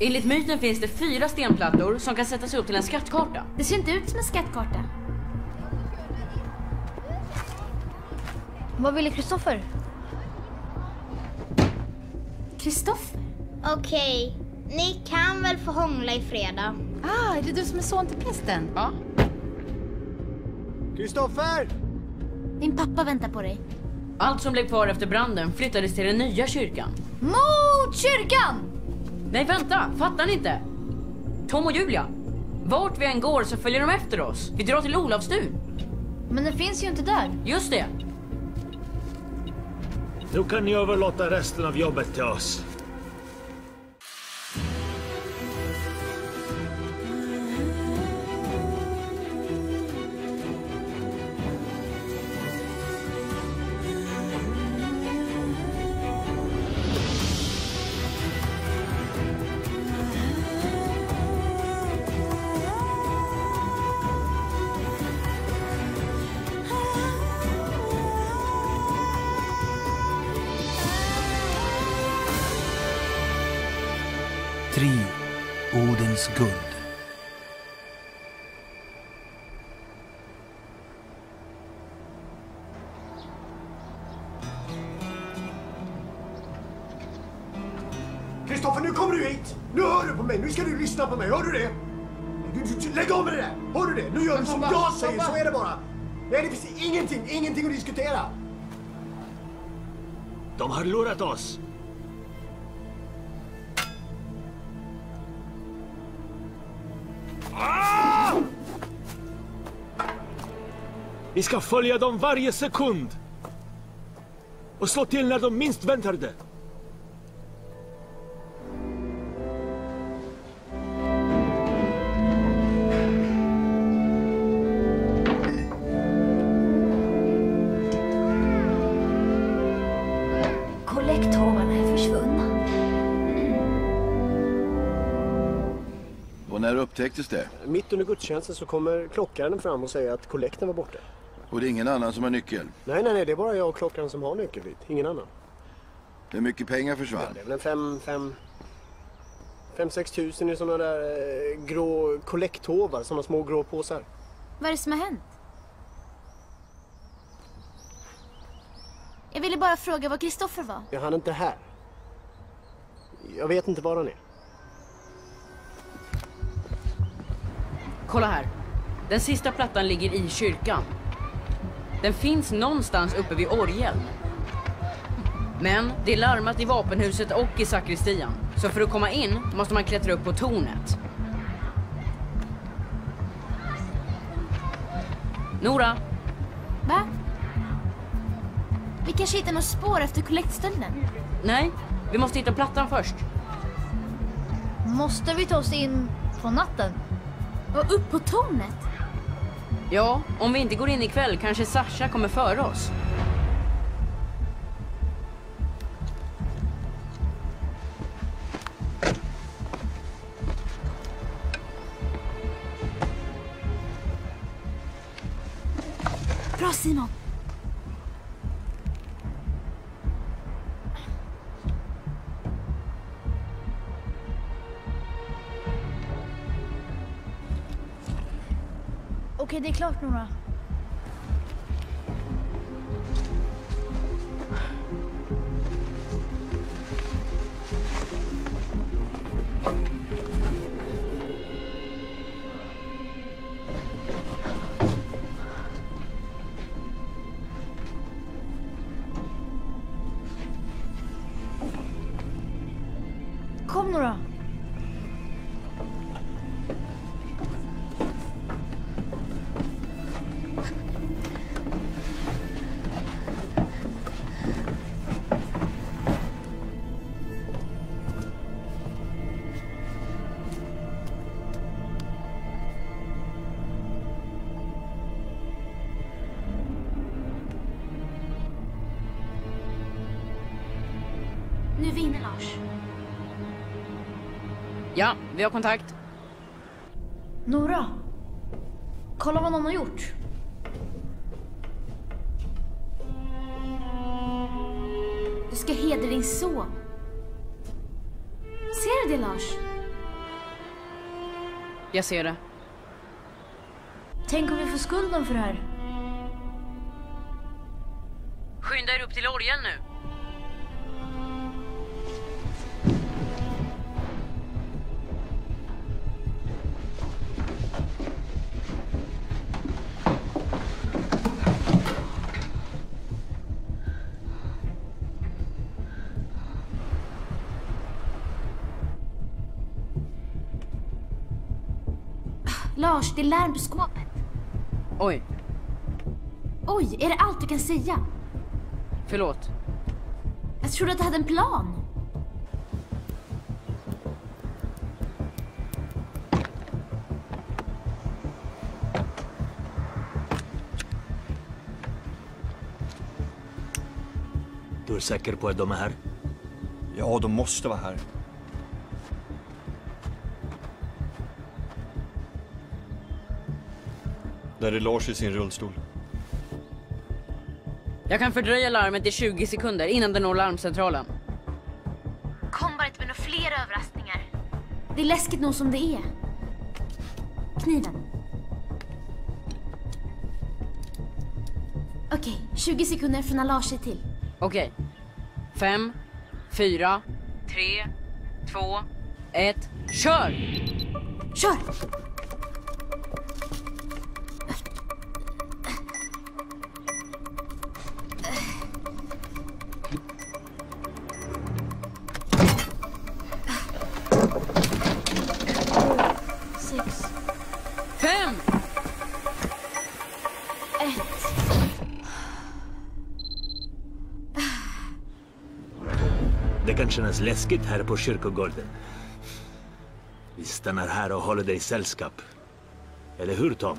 Enligt myten finns det fyra stenplattor som kan sättas upp till en skattkarta. Det ser inte ut som en skattkarta. Vad ville Kristoffer? Kristoffer? Okej, ni kan väl få hångla i fredag. Ah, är det du som är son till prästen? Ja. Kristoffer! Din pappa väntar på dig. Allt som blev kvar efter branden flyttades till den nya kyrkan. Mot kyrkan! Nej, vänta! Fattar ni inte? Tom och Julia. Vart vi än går så följer de efter oss. Vi drar till Olavstun. Men den finns ju inte där. Just det. Nu kan ni överlåta resten av jobbet till oss. Kristoffer, nu kommer du hit! Nu hör du på mig! Nu ska du lyssna på mig, hör du det? Du, du, du, lägg av med det där! Hör du det? Nu gör du som pappa, jag säger, pappa. så är det bara! Nej, det finns ingenting, ingenting att diskutera! De har lurat oss. Ah! Vi ska följa dem varje sekund. Och slå till när de minst väntar det. Upptäcktes det? Mitt under gudstjänsten så kommer klockaren fram och säger att kollekten var borta. Och det är ingen annan som har nyckel? Nej, nej, nej, det är bara jag och klockaren som har nyckel dit. Ingen annan. Hur mycket pengar försvann? Det är väl en fem, fem... Fem, sex tusen i sådana där eh, grå kollekthovar, sådana små grå påsar. Vad är det som har hänt? Jag ville bara fråga var Kristoffer var. Jag hann inte här. Jag vet inte var han är. Kolla här. Den sista plattan ligger i kyrkan. Den finns någonstans uppe vid orgeln. Men det är larmat i vapenhuset och i sakristian. Så för att komma in måste man klättra upp på tornet. Nora, Va? Vi kanske hittar något spår efter kollektstölden. nej. Vi måste hitta plattan först. Måste vi ta oss in på natten? Och upp på tornet. Ja, om vi inte går in ikväll kanske Sasha kommer före oss. Okej, det är klart Nora. Lars. Ja, vi har kontakt. Nora. Kolla vad någon har gjort. Du ska hedra din son. Ser du det Lars? Jag ser det. Tänk om vi får skulden för det här. Det är larm på skåpet. Oj, Oj, är det allt du kan säga? förlåt. Jag trodde att du hade en plan. Du är säker på att de är här? Ja, de måste vara här. Där är Lars i sin rullstol. Jag kan fördröja larmet i 20 sekunder innan det når larmcentralen. Kom bara inte med några fler överraskningar. Det är läskigt nog som det är. Kniven. Okej, 20 sekunder från när Lars är till. Okej. Fem, fyra, tre, två, ett, kör! Kör! Kännas läskigt här på kyrkogården. Vi stannar här och håller dig sällskap. Eller hur Tom?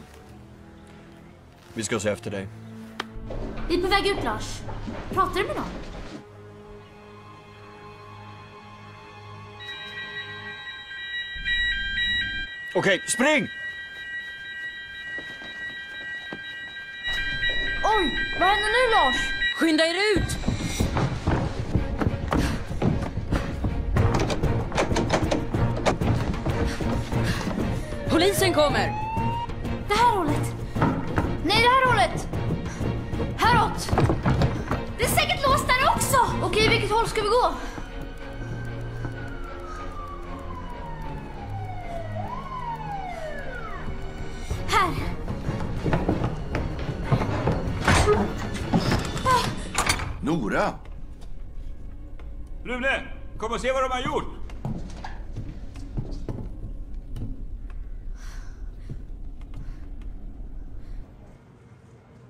Vi ska se efter dig. Vi är på väg ut Lars. Pratar du med någon? Okej, spring! Oj, vad händer nu Lars? Skynda er ut! Polisen kommer! Det här hållet. Nej, det här hållet! Häråt! Det är säkert låst där också. Okej, vilket håll ska vi gå? Här. Nora! Rune, kom och se vad de har gjort!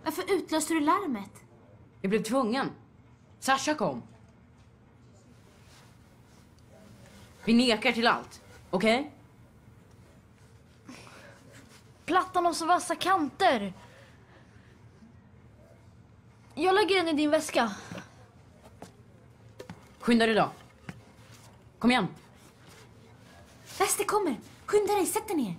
Varför utlöste du larmet? Jag blev tvungen. Sasha kom. Vi nekar till allt, okej? Plattan har så vassa kanter. Jag lägger den i din väska. Skynda dig då. Kom igen. Väster kommer. Skynda dig, sätt dig ner.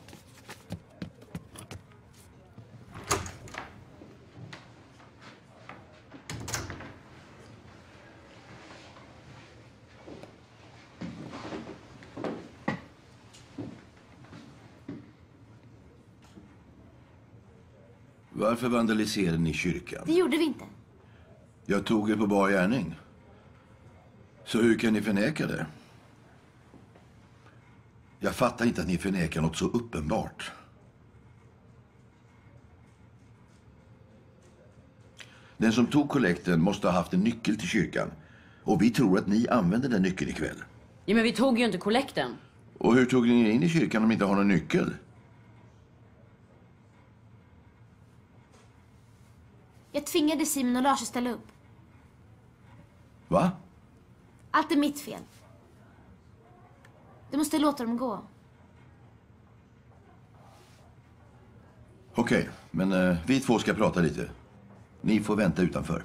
Varför vandaliserade ni kyrkan? Det gjorde vi inte. Jag tog er på bar gärning. Så hur kan ni förneka det? Jag fattar inte att ni förnekar något så uppenbart. Den som tog kollekten måste ha haft en nyckel till kyrkan. Och vi tror att ni använde den nyckeln ikväll. Ja, men vi tog ju inte kollekten. Och hur tog ni in i kyrkan om ni inte har någon nyckel? Jag tvingade Simon och Lars att ställa upp. Va? Allt är mitt fel. Du måste låta dem gå. Okej, men eh, vi två ska prata lite. Ni får vänta utanför.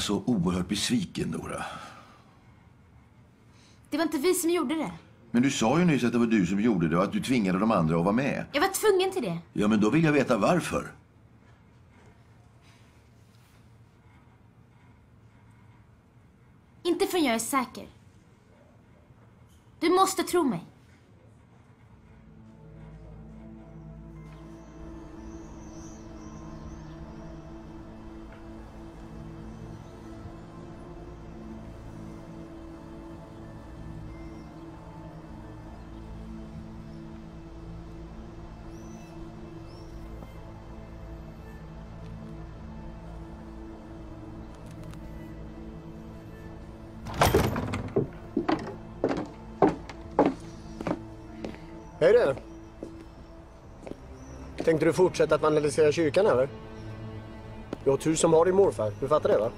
Så oerhört besviken, Nora. Det var inte vi som gjorde det. Men du sa ju nyss att det var du som gjorde det och att du tvingade de andra att vara med. Jag var tvungen till det. Ja, men då vill jag veta varför. Inte förrän jag är säker. Du måste tro mig. Hej du! Tänkte du fortsätta att vandalisera kyrkan eller? Du har tur som har din morfar, du fattar det va?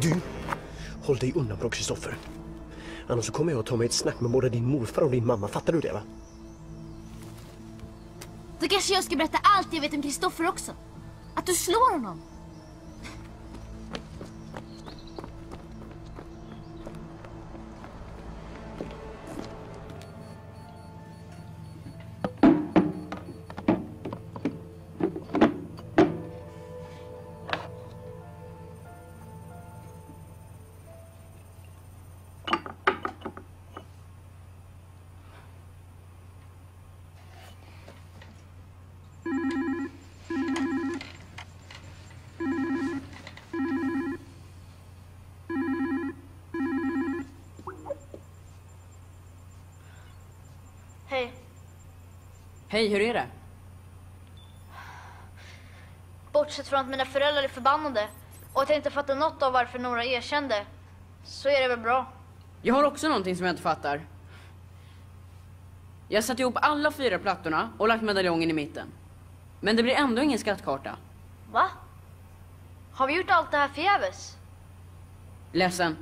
Du! Håll dig undan från Kristoffer. Annars så kommer jag att ta mig ett snack med både din morfar och din mamma, fattar du det va? Då kanske jag ska berätta allt jag vet om Kristoffer också. Att du slår honom. Hej, hur är det? Bortsett från att mina föräldrar är förbannade och att jag inte fattar något av varför Nora erkände, så är det väl bra. Jag har också någonting som jag inte fattar. Jag har satt ihop alla fyra plattorna och lagt medaljongen i mitten. Men det blir ändå ingen skattkarta. Va? Har vi gjort allt det här förgäves? Ledsen.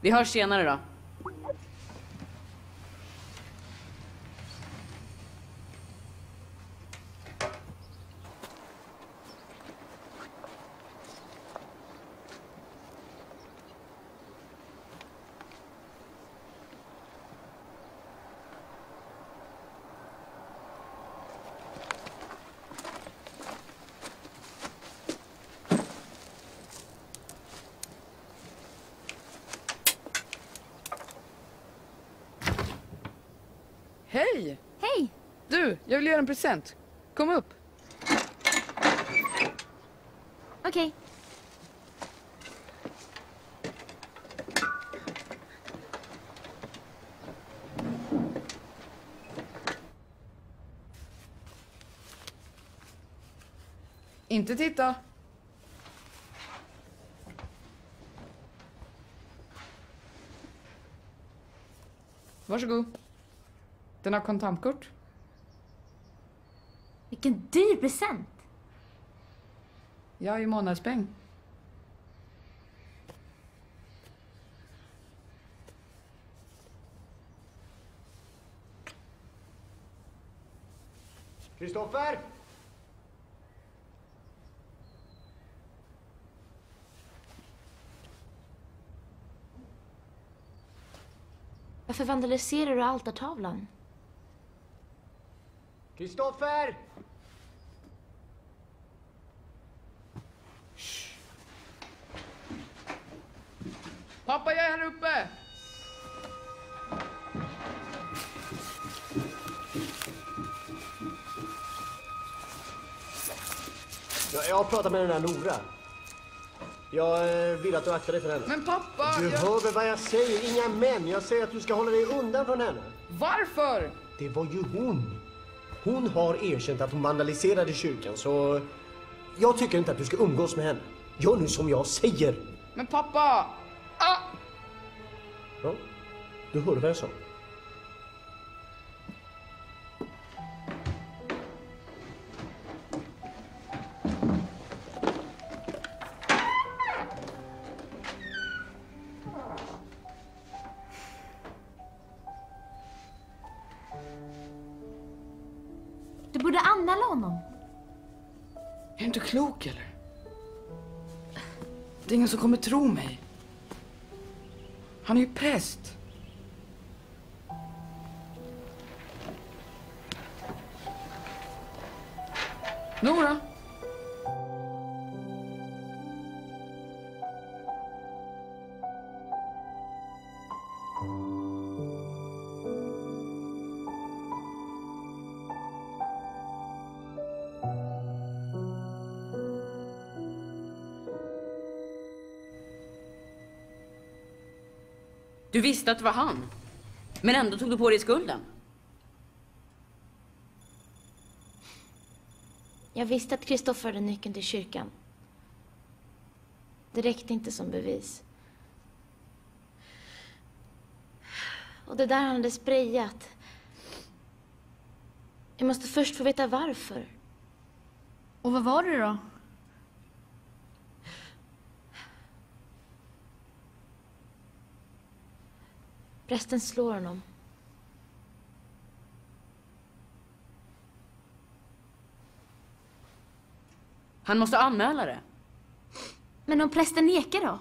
Vi hörs senare då. Hej! Hej! Du, jag vill göra en present. Kom upp. Okej. Inte titta. Varsågod. Den har kontantkort. Vilken dyr present. Jag är månadspeng. Kristoffer! Varför vandaliserar du altartavlan? Kristoffer! Pappa, jag är här uppe! Ja, jag har pratat med den där Nora. Jag eh, vill att du aktar dig för henne. Men pappa! Du jag... hör väl vad jag säger? Inga män. Jag säger att du ska hålla dig undan från henne. Varför? Det var ju hon. Hon har erkänt att hon vandaliserade kyrkan, så jag tycker inte att du ska umgås med henne. Gör nu som jag säger. Men pappa! Ja, du hörde vad jag sa. Du borde anmäla honom. Är du inte klok eller? Det är ingen som kommer tro mig. Han är ju präst! Nora! Du visste att det var han. Men ändå tog du på dig skulden. Jag visste att Kristoffer hade nyckeln till kyrkan. Det räckte inte som bevis. Och det där han hade sprayat. Jag måste först få veta varför. Och vad var det då? Prästen slår honom. Han måste anmäla det. Men om prästen nekar då?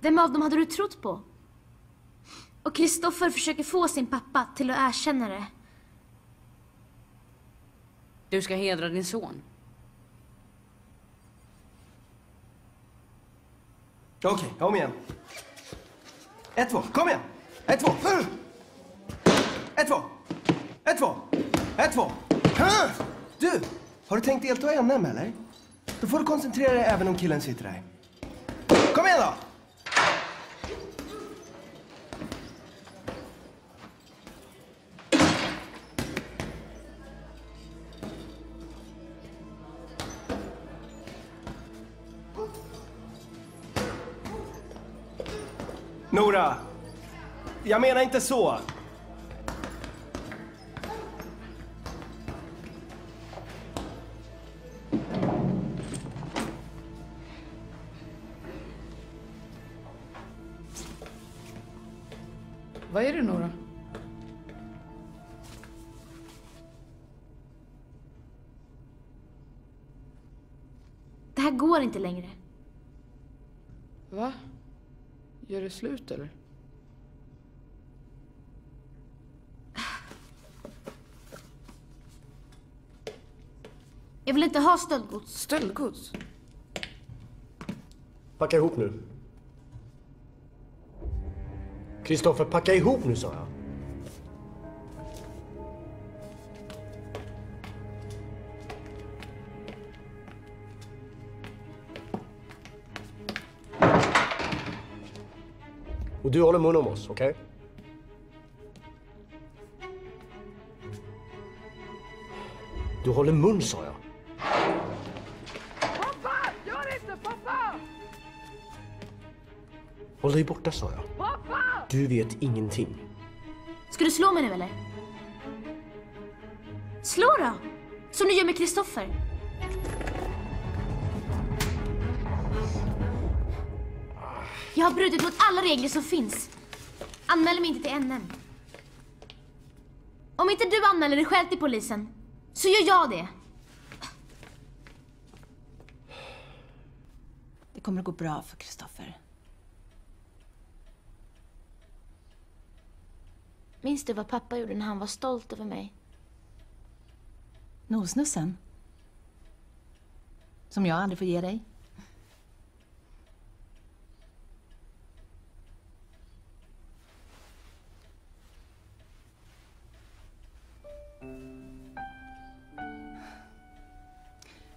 Vem av dem hade du trott på? Och Kristoffer försöker få sin pappa till att erkänna det. Du ska hedra din son. Okej, om igen. Ett, två, kom igen! Ett, två! Ett, två! Ett, två! Ett, två! Du! Har du tänkt delta i NM eller? Då får du koncentrera dig även om killen sitter där. Jag menar inte så. Vad är det Nora? Det här går inte längre. Va? Gör det slut eller? Inte ha stöldgods. Stöldgods? Packa ihop nu. Kristoffer, packa ihop nu sa jag. Och du håller mun om oss, okej? Du håller mun sa jag. Håll dig borta sa jag. Du vet ingenting. Ska du slå mig nu eller? Slå då! Som du gör med Kristoffer. Jag har brutit mot alla regler som finns. Anmäl mig inte till NM. Om inte du anmäler dig själv till polisen, så gör jag det. Det kommer att gå bra för Kristoffer. Minns du vad pappa gjorde när han var stolt över mig? Nosnussen. Som jag aldrig får ge dig.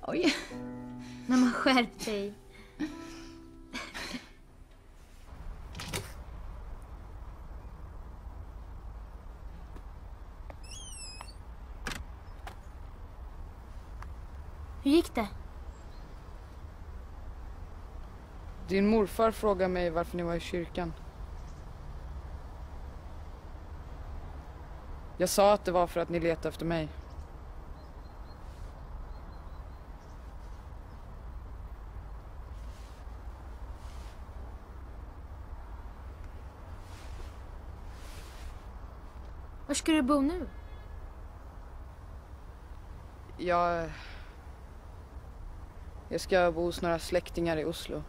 Oj. När man skärpt sig. Gick det? Din morfar frågade mig varför ni var i kyrkan. Jag sa att det var för att ni letade efter mig. Var ska du bo nu? Jag... Jag ska bo hos några släktingar i Oslo.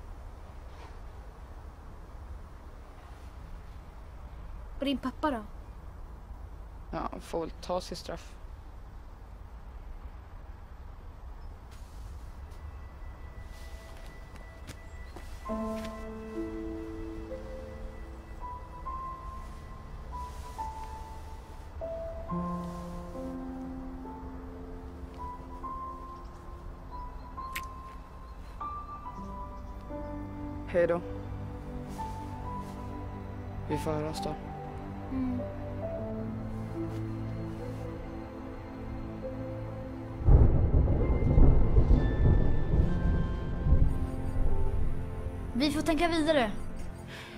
Och din pappa då? Ja, han får väl ta sitt straff. Hej då. Vi får höras då. Vi får tänka vidare.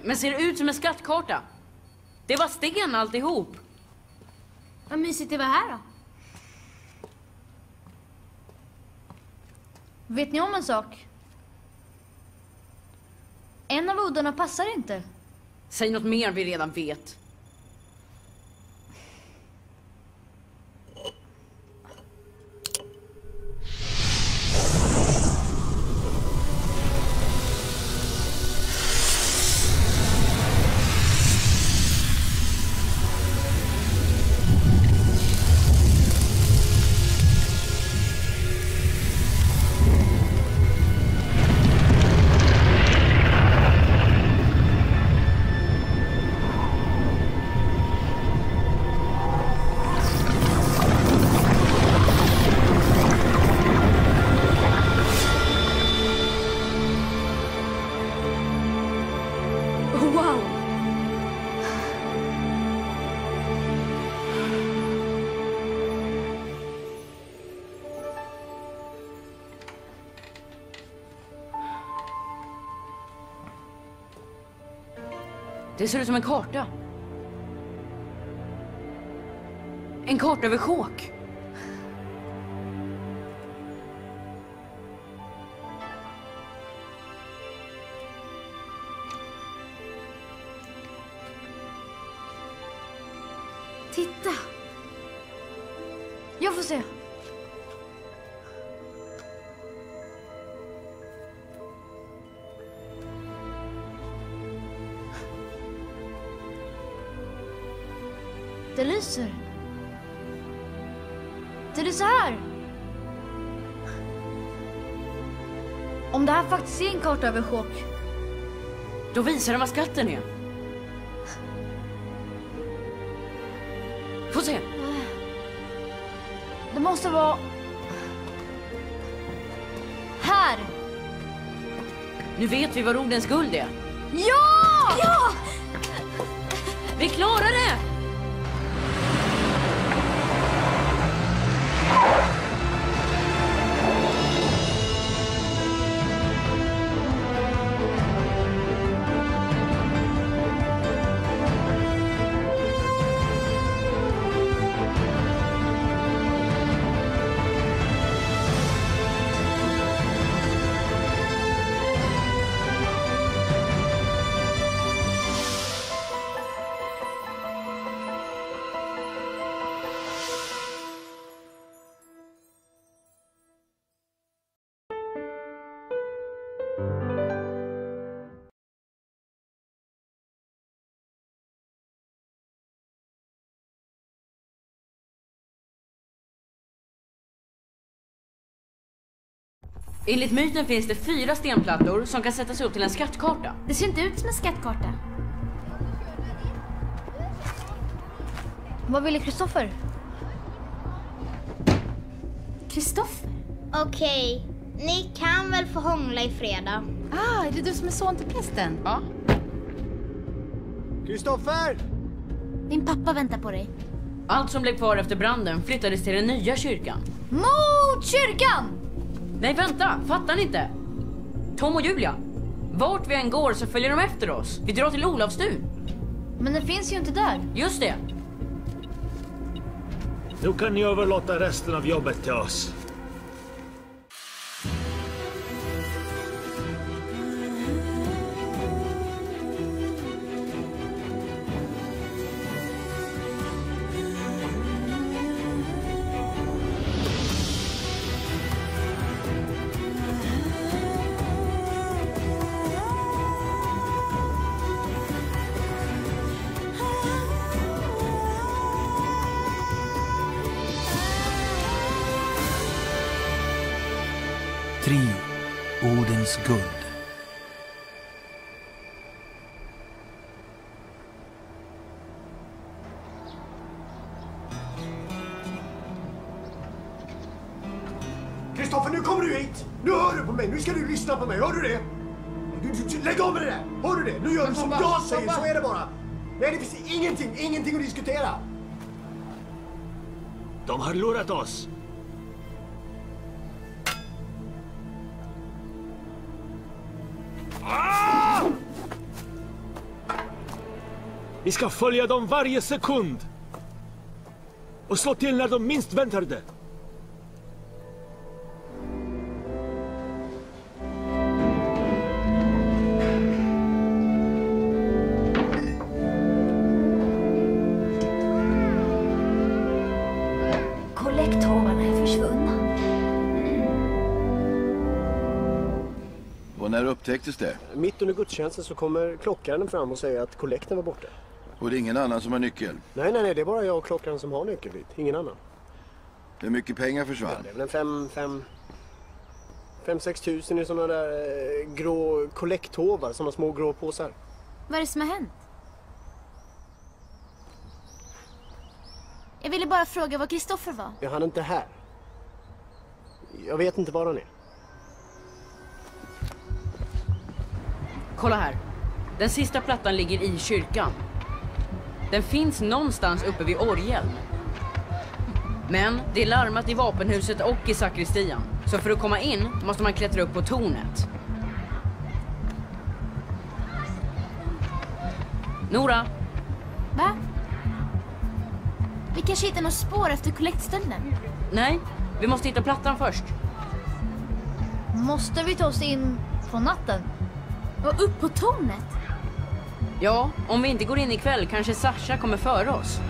Men ser det ut som en skattkarta? Det var sten alltihop. Vad mysigt det var här då. Vet ni om en sak? Kuddarna passar inte. Säg något mer vi redan vet. Det ser ut som en karta. En karta över Chok. Det lyser. Det lyser här. Om det här faktiskt är en karta över chock. Då visar den vad skatten är. Få se. Det måste vara... Här! Nu vet vi vad Rodens guld är. Ja! Ja! Vi klarar det! Enligt myten finns det fyra stenplattor som kan sättas upp till en skattkarta. Det ser inte ut som en skattkarta. Vad ville Kristoffer? Kristoffer? Okej, ni kan väl få hångla i fredag? Ah, är det du som är son till prästen? Ja. Kristoffer! Din pappa väntar på dig. Allt som blev kvar efter branden flyttades till den nya kyrkan. Mot kyrkan! Nej, vänta! Fattar ni inte? Tom och Julia. Vart vi än går så följer de efter oss. Vi drar till Olavstun. Men den finns ju inte där. Just det. Nu kan ni överlåta resten av jobbet till oss. Kristoffer, nu kommer du hit! Nu hör du på mig! Nu ska du lyssna på mig, hör du det? Du- du- Lägg av med det där! Hör du det? Nu gör du som pappa, jag säger, pappa. så är det bara. Nej, det finns ingenting, ingenting att diskutera. De har lurat oss. Ah! Vi ska följa dem varje sekund. Och slå till när de minst väntar det. Upptäcktes det? Mitt under gudstjänsten så kommer klockaren fram och säger att kollekten var borta. Och det är ingen annan som har nyckel? Nej, nej, nej, det är bara jag och klockaren som har nyckel dit. Ingen annan. Hur mycket pengar försvann? Det är väl en fem, fem, fem, sex tusen i sådana där eh, grå kollekthovar, sådana små grå påsar. Vad är det som har hänt? Jag ville bara fråga var Kristoffer var. Jag hann inte här. Jag vet inte var han är. Kolla här. Den sista plattan ligger i kyrkan. Den finns någonstans uppe vid orgeln. Men det är larmat i vapenhuset och i sakristian. Så för att komma in måste man klättra upp på tornet. Nora, Va? Vi kanske hittar något spår efter kollektstölden. nej. Vi måste hitta plattan först. Måste vi ta oss in på natten? Och upp på tornet? Ja, om vi inte går in ikväll kanske Sasha kommer före oss.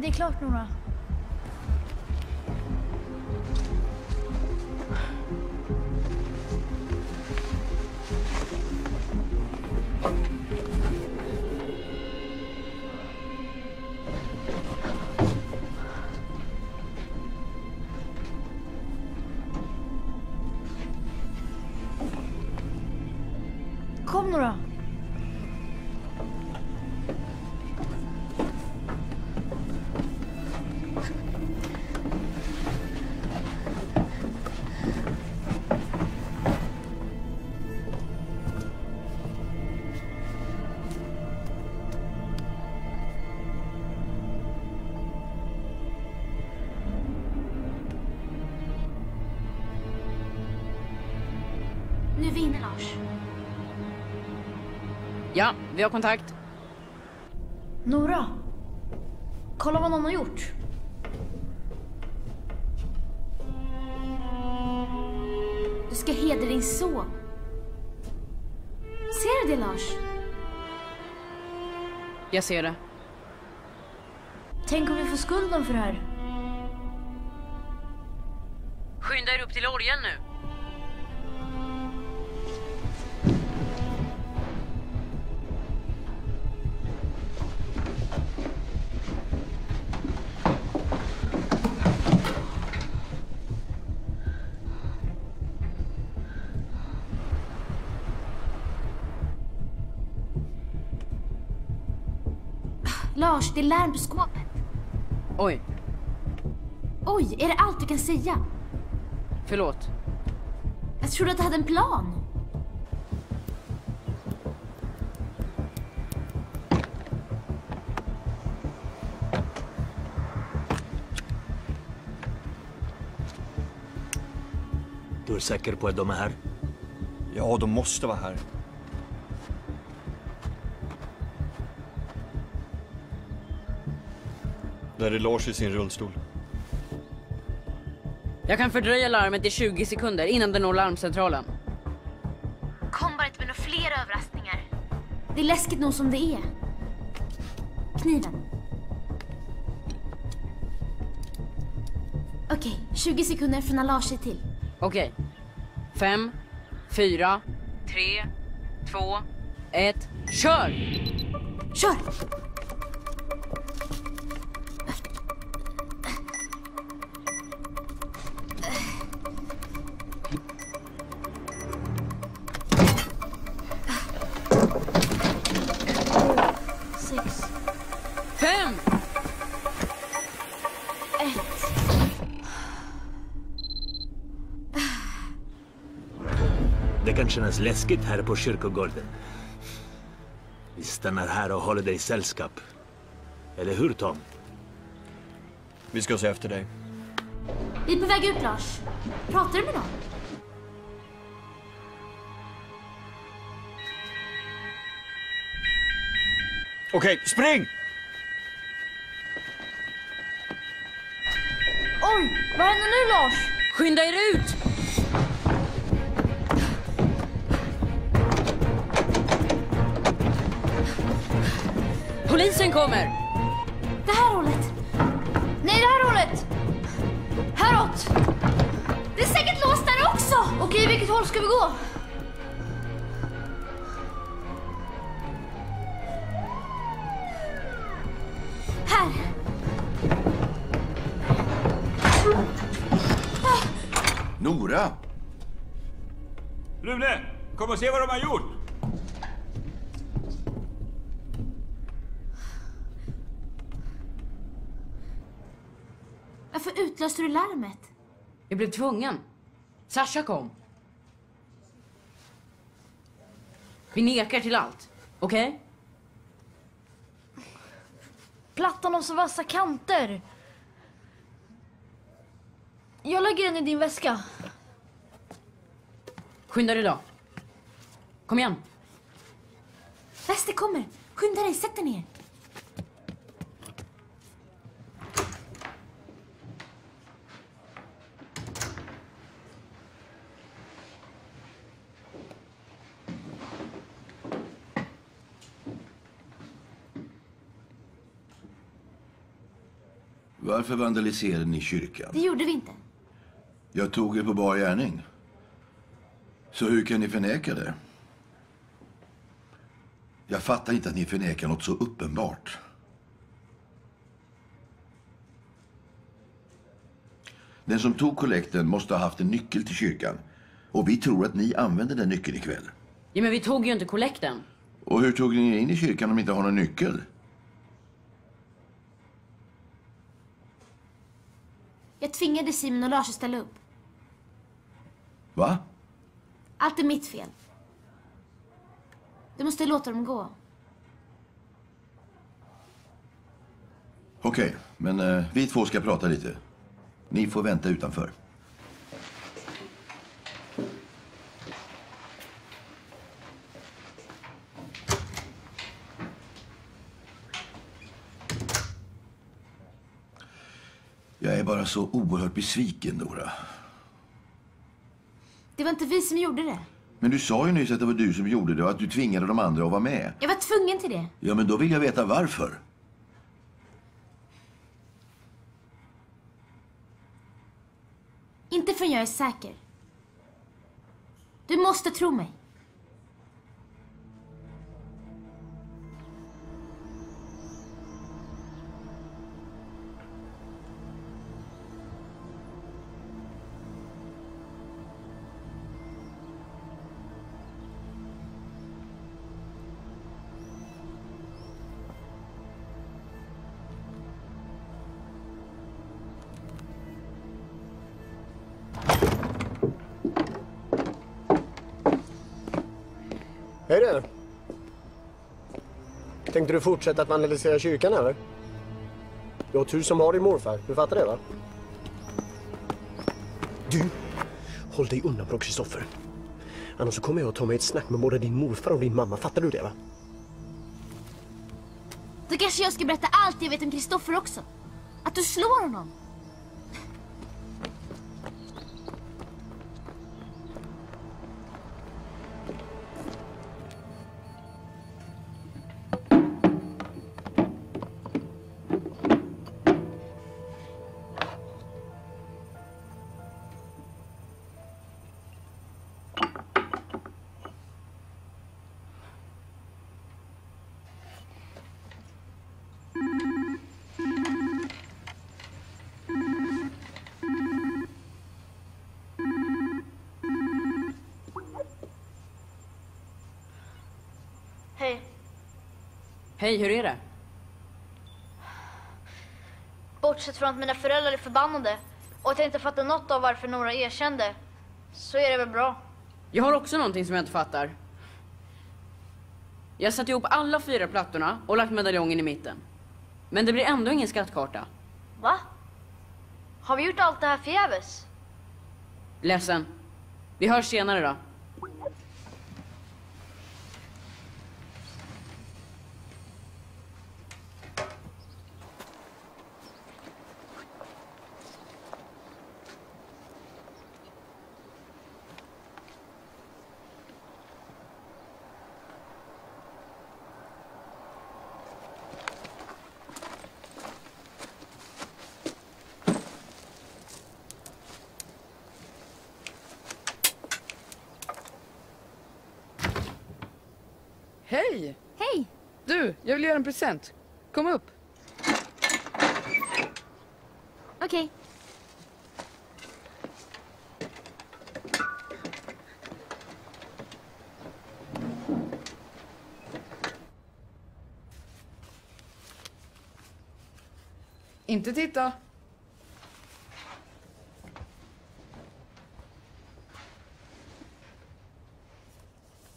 Det är klart Nora. Lars. Ja, vi har kontakt. Nora. Kolla vad någon har gjort. Du ska hedra din son. Ser du det Lars? Jag ser det. Tänk om vi får skulden för det här. Skynda er upp till orgeln nu. Det är larm på skåpet. Oj, Oj, är det allt du kan säga? förlåt. Jag trodde att du hade en plan. Du är säker på att de är här? Ja, de måste vara här. Där är Lars i sin rullstol. Jag kan fördröja larmet i 20 sekunder innan det når larmcentralen. Kom bara inte med några fler överraskningar. Det är läskigt nog som det är. Kniven. Okej, 20 sekunder från när Lars är till. Okej. Fem, fyra, tre, två, ett, kör! Kör! Kännas läskigt här på kyrkogården. Vi stannar här och håller dig sällskap. Eller hur Tom? Vi ska se efter dig. Vi är på väg ut, Lars. Pratar du med någon? Okej, spring! Oj, vad händer nu Lars? Skynda er ut! Polisen kommer! Det här hållet. Nej, det här hållet! Häråt! Det är säkert låst där också! Okej, vilket håll ska vi gå? Här. Nora! Rune, kom och se vad de har gjort! Utlöste du larmet? Jag blev tvungen. Sasha kom. Vi nekar till allt. Okej? Plattan har så vassa kanter. Jag lägger den i din väska. Skynda dig då. Kom igen. Väster kommer. Skynda dig, sätt dig ner. Varför vandaliserade ni kyrkan? Det gjorde vi inte. Jag tog er på bar gärning. Så hur kan ni förneka det? Jag fattar inte att ni förnekar något så uppenbart. Den som tog kollekten måste ha haft en nyckel till kyrkan. Och vi tror att ni använde den nyckeln ikväll. Ja, men vi tog ju inte kollekten. Och hur tog ni in i kyrkan om ni inte har någon nyckel? Jag tvingade Simon och Lars att ställa upp. Va? Allt är mitt fel. Du måste låta dem gå. Okej, men eh, vi två ska prata lite. Ni får vänta utanför. Jag är bara så oerhört besviken, Nora. Det var inte vi som gjorde det. Men du sa ju nyss att det var du som gjorde det och att du tvingade de andra att vara med. Jag var tvungen till det. Ja, men då vill jag veta varför. Inte förrän jag är säker. Du måste tro mig. Hej där. Tänkte du fortsätta att vandalisera kyrkan eller? Du har tur som har din morfar. Du fattar det va? Du, håll dig undan från Kristoffer. Annars så kommer jag att ta mig ett snack med både din morfar och din mamma. Fattar du det va? Då kanske jag ska berätta allt jag vet om Kristoffer också. Att du slår honom. Hej, hur är det? Bortsett från att mina föräldrar är förbannade och att jag inte fattar något av varför Nora erkände, så är det väl bra. Jag har också någonting som jag inte fattar. Jag har satt ihop alla fyra plattorna och lagt medaljongen i mitten. Men det blir ändå ingen skattkarta. Va? Har vi gjort allt det här förgäves? Ledsen. Vi hörs senare då. Hej! Hej! Du, jag vill göra en present. Kom upp. Okej. Inte titta.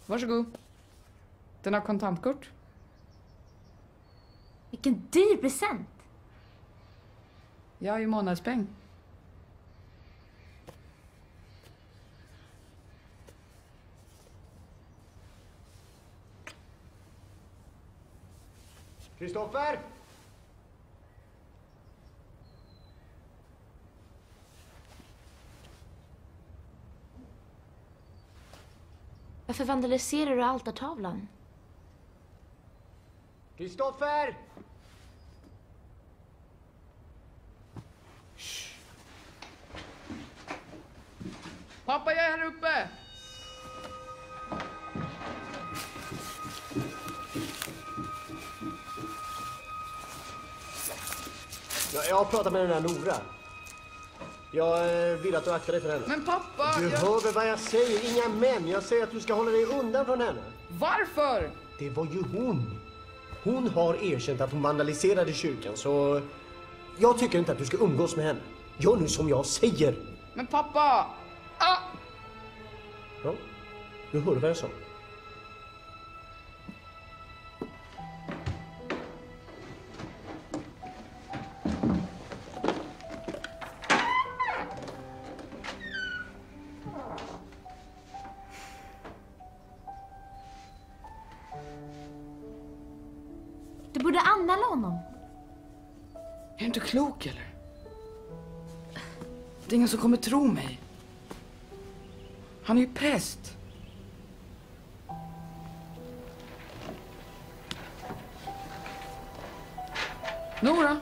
Varsågod. Den har kontantkort. Vilken dyr present. Jag har ju månadspeng. Kristoffer! Varför vandaliserar du altartavlan? Kristoffer! Pappa, jag är här uppe! Jag, jag har pratat med den här Nora. Jag eh, vill att du aktar dig för henne. Men pappa! Du jag... hör väl vad jag säger? Inga män. Jag säger att du ska hålla dig undan från henne. Varför? Det var ju hon. Hon har erkänt att hon vandaliserade kyrkan, så jag tycker inte att du ska umgås med henne. Gör nu som jag säger. Men pappa! Ah! Ja, du hörde vad jag sa. Det är ingen som kommer tro mig. Han är ju präst. Nora?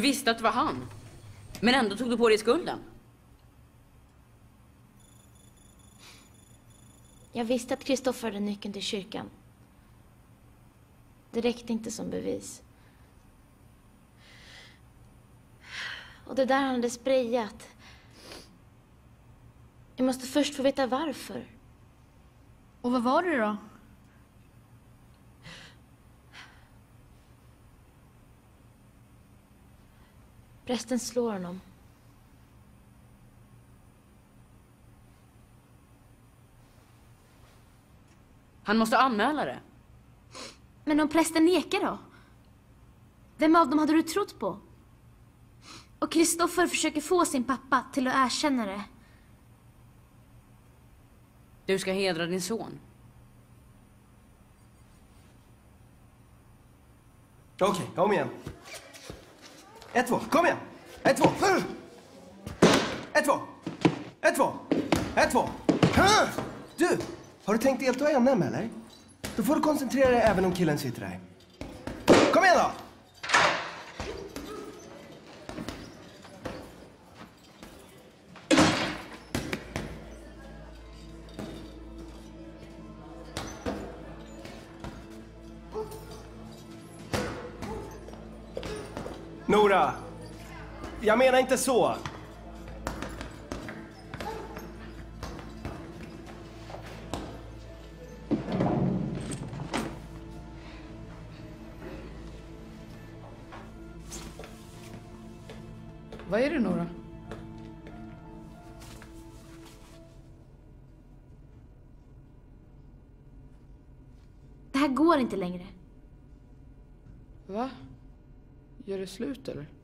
Du visste att det var han. Men ändå tog du på dig skulden. Jag visste att Kristoffer hade nyckeln till kyrkan. Det räckte inte som bevis. Och det där han hade sprayat. Jag måste först få veta varför. Och vad var det då? Prästen slår honom. Han måste anmäla det. Men om prästen nekar då? Vem av dem hade du trott på? Och Kristoffer försöker få sin pappa till att erkänna det. Du ska hedra din son. Okej, kom igen. Ett, två, kom igen! Ett, två! Ett, två! Ett, två! Ett, två! Du! Har du tänkt delta i NM eller? Då får du koncentrera dig även om killen sitter där. Jag menar inte så. Vad är det Nora? Det här går inte längre. Va? Gör det slut eller?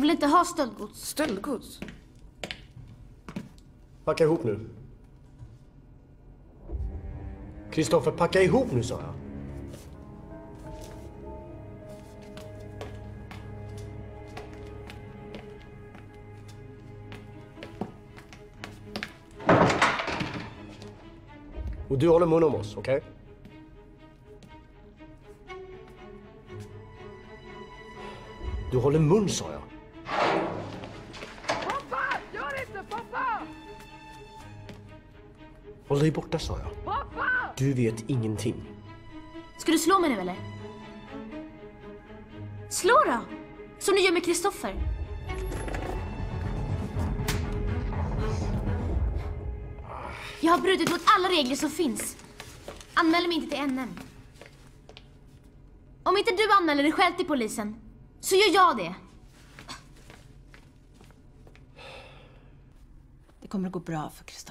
Jag vill inte ha stöldgods. Stöldgods? Packa ihop nu. Kristoffer, packa ihop nu sa jag. Och du håller mun om oss, okej? Du håller mun sa jag. Håll dig borta sa jag. Pappa! Du vet ingenting. Ska du slå mig nu eller? Slå då! Som du gör med Kristoffer. Jag har brutit mot alla regler som finns. Anmäl mig inte till NM. Om inte du anmäler dig själv till polisen, så gör jag det. Det kommer att gå bra för Kristoffer.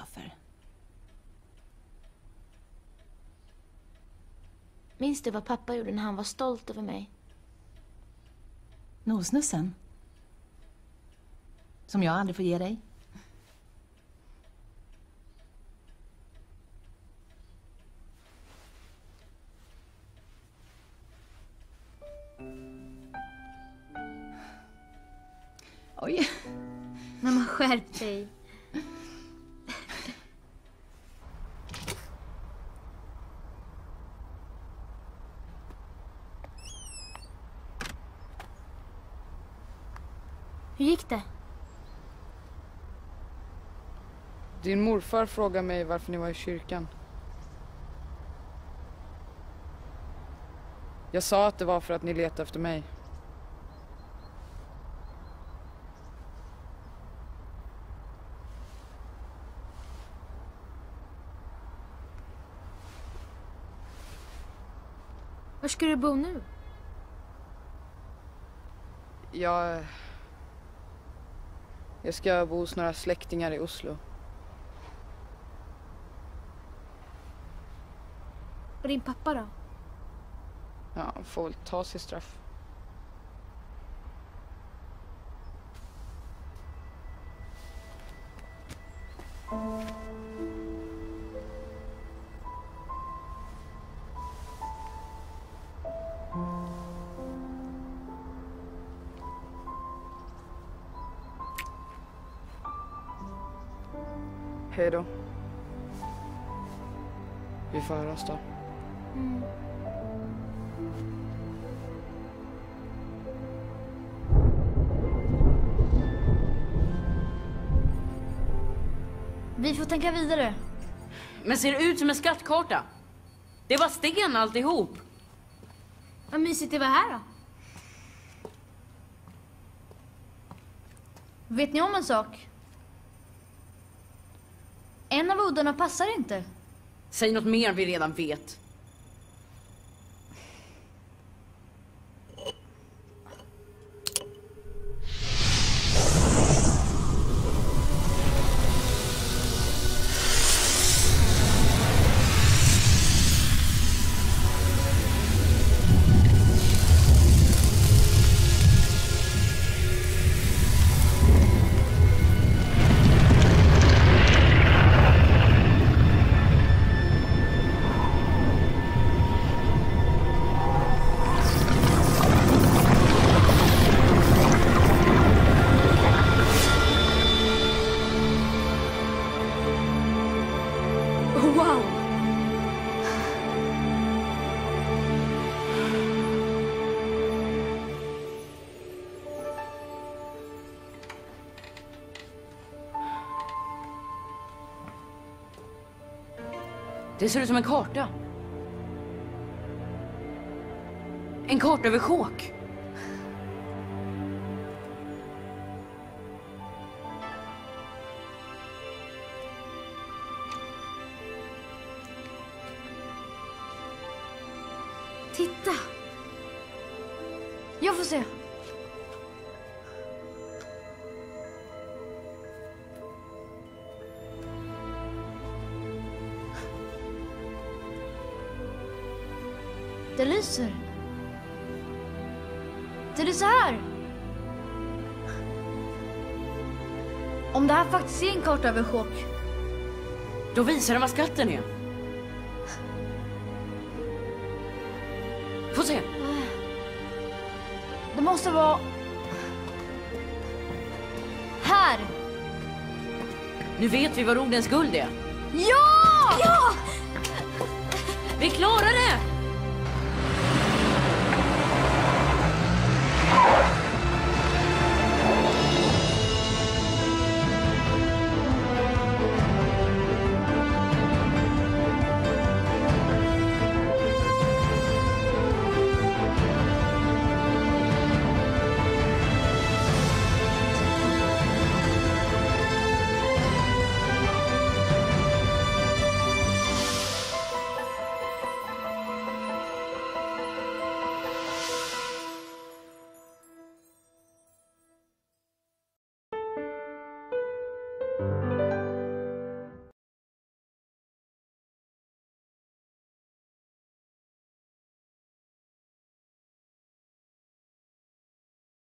Minns du vad pappa gjorde när han var stolt över mig? Nosnussen. Som jag aldrig får ge dig. Oj. Men man skärp dig. Hur gick det? Din morfar frågade mig varför ni var i kyrkan. Jag sa att det var för att ni letade efter mig. Var ska du bo nu? Jag... Jag ska bo hos några släktingar i Oslo. Och din pappa då? Ja, han får väl ta sitt straff. Hej då. Vi får höras då. Tänka vidare. Men ser det ut som en skattkarta? Det var sten alltihop. Vad mysigt det var här då. Vet ni om en sak? En av uddarna passar inte. Säg något mer vi redan vet. Det ser ut som en karta. En karta över Chok. Det lyser. Det lyser här. Om det här faktiskt är en karta över chock. Då visar den vad skatten är. Få se. Det måste vara... Här! Nu vet vi vad Rodens guld är. Ja! Ja! Vi klarar det!